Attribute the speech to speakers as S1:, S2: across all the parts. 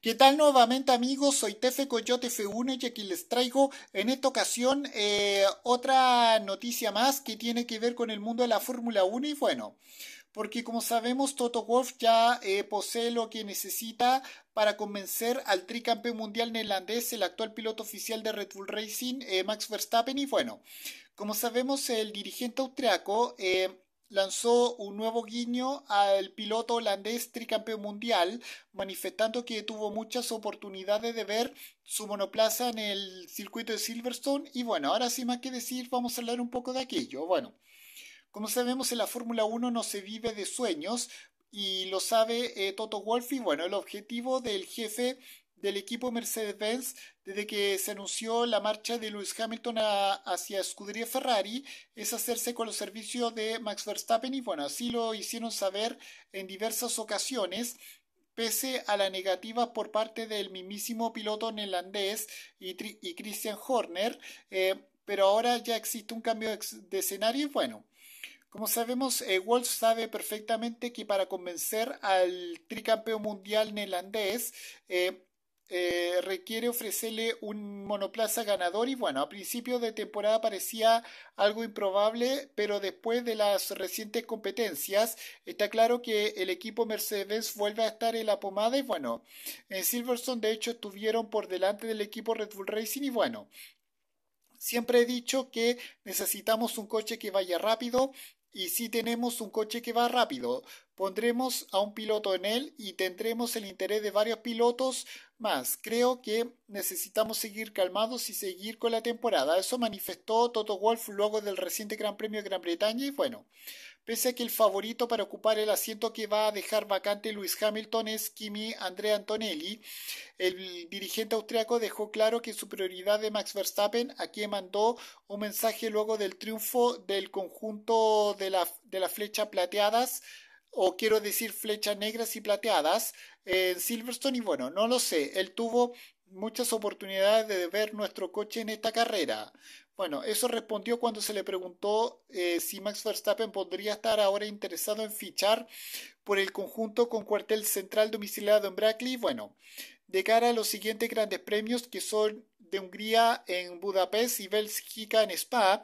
S1: ¿Qué tal nuevamente amigos? Soy Tefe Coyote F1 y aquí les traigo en esta ocasión eh, otra noticia más que tiene que ver con el mundo de la Fórmula 1 y bueno, porque como sabemos Toto Wolff ya eh, posee lo que necesita para convencer al tricampeón mundial neerlandés, el actual piloto oficial de Red Bull Racing, eh, Max Verstappen y bueno, como sabemos el dirigente austriaco lanzó un nuevo guiño al piloto holandés tricampeón mundial, manifestando que tuvo muchas oportunidades de ver su monoplaza en el circuito de Silverstone. Y bueno, ahora sin más que decir, vamos a hablar un poco de aquello. Bueno, como sabemos, en la Fórmula 1 no se vive de sueños. Y lo sabe eh, Toto Wolff y bueno, el objetivo del jefe del equipo Mercedes-Benz desde que se anunció la marcha de Lewis Hamilton hacia Scuderia Ferrari es hacerse con los servicios de Max Verstappen y bueno, así lo hicieron saber en diversas ocasiones pese a la negativa por parte del mismísimo piloto neerlandés y, Christian Horner, eh, pero ahora ya existe un cambio de escenario y bueno, como sabemos, eh, Wolf sabe perfectamente que para convencer al tricampeón mundial neerlandés, eh, eh, requiere ofrecerle un monoplaza ganador y bueno, a principio de temporada parecía algo improbable, pero después de las recientes competencias está claro que el equipo Mercedes vuelve a estar en la pomada y bueno, en Silverstone de hecho estuvieron por delante del equipo Red Bull Racing y bueno, Siempre he dicho que necesitamos un coche que vaya rápido y si tenemos un coche que va rápido, pondremos a un piloto en él y tendremos el interés de varios pilotos más. Creo que necesitamos seguir calmados y seguir con la temporada. Eso manifestó Toto Wolff luego del reciente Gran Premio de Gran Bretaña y bueno, pese a que el favorito para ocupar el asiento que va a dejar vacante Luis Hamilton es Kimi Andrea Antonelli, el dirigente austriaco dejó claro que su prioridad de Max Verstappen, a quien mandó un mensaje luego del triunfo del conjunto de la, de las flechas plateadas o quiero decir flechas negras y plateadas en Silverstone y bueno, no lo sé, él tuvo muchas oportunidades de ver nuestro coche en esta carrera. Bueno, eso respondió cuando se le preguntó eh, si Max Verstappen podría estar ahora interesado en fichar por el conjunto con cuartel central domiciliado en Brackley. Bueno, de cara a los siguientes grandes premios que son de Hungría en Budapest y Bélgica en Spa,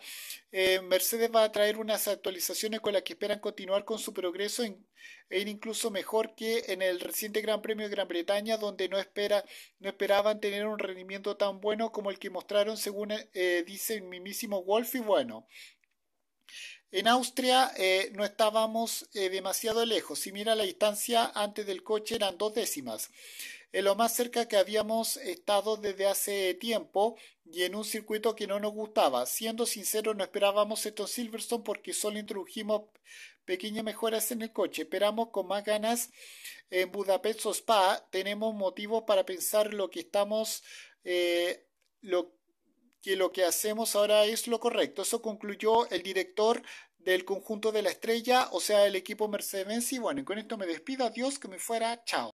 S1: eh, Mercedes va a traer unas actualizaciones con las que esperan continuar con su progreso en, e ir incluso mejor que en el reciente Gran Premio de Gran Bretaña, donde no, espera, no esperaban tener un rendimiento tan bueno como el que mostraron, según eh, dice el mismísimo Wolf. Y bueno, en Austria eh, no estábamos demasiado lejos. Si mira la distancia antes del coche eran dos décimas en lo más cerca que habíamos estado desde hace tiempo y en un circuito que no nos gustaba. Siendo sinceros, no esperábamos esto en Silverstone porque solo introdujimos pequeñas mejoras en el coche. Esperamos con más ganas en Budapest o Spa. Tenemos motivos para pensar lo que estamos, eh, lo, que lo que hacemos ahora es lo correcto. Eso concluyó el director del conjunto de la estrella, o sea, el equipo Mercedes. Y bueno, con esto me despido. Adiós, que me fuera. Chao.